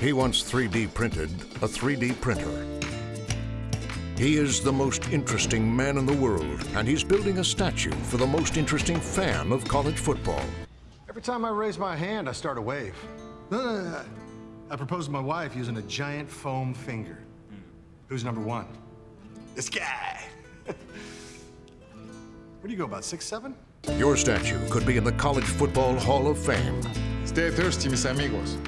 He wants 3D printed a 3D printer. He is the most interesting man in the world, and he's building a statue for the most interesting fan of college football. Every time I raise my hand, I start a wave. Uh, I proposed to my wife using a giant foam finger. Who's number one? This guy. Where do you go, about six, seven? Your statue could be in the College Football Hall of Fame. Stay thirsty, mis amigos.